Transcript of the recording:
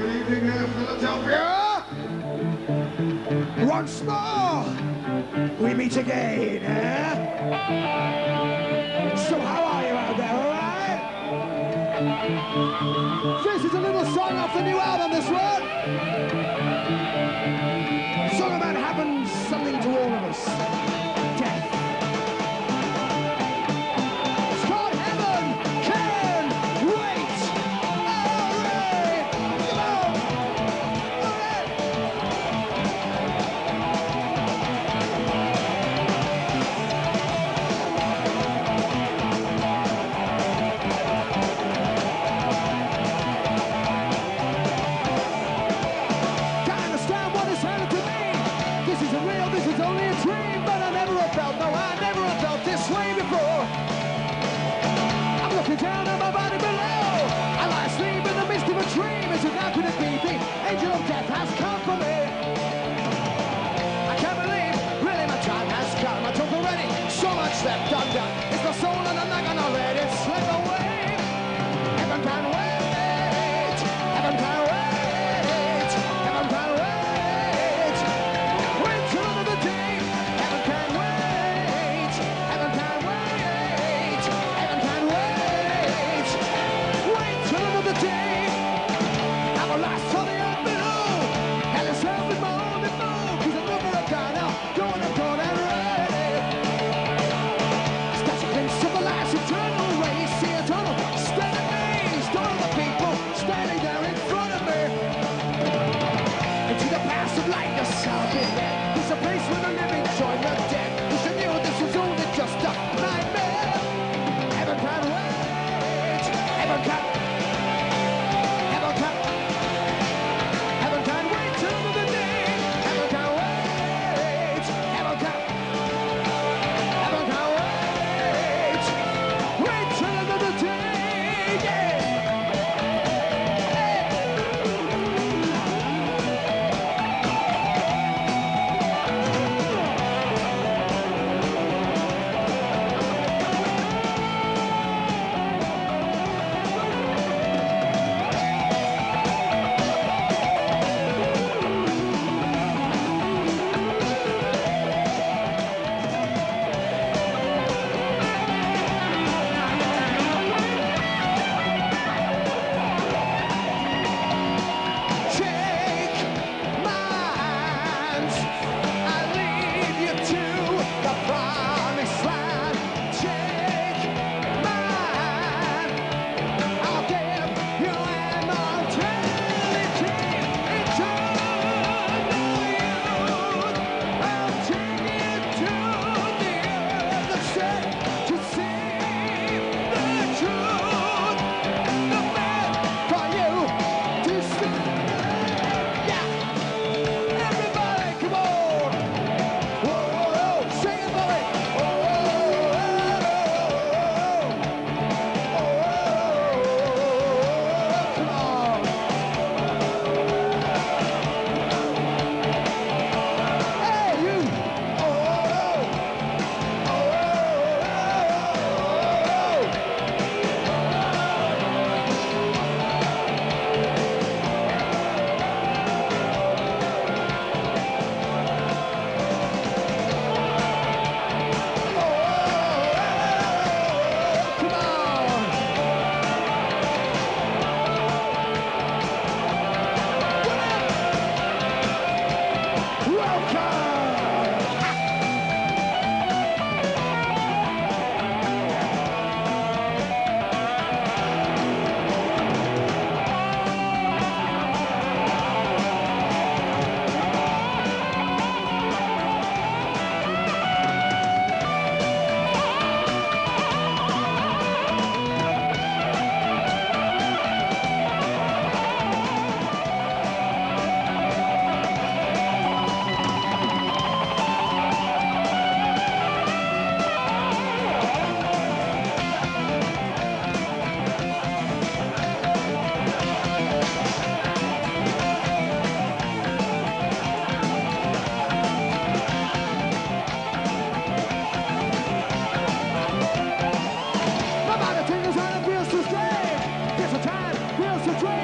Good evening Philadelphia. Once more, we meet again, eh? So how are you out there, all right? This is a little song off the new album, this one. Song about happens something to all of us. down.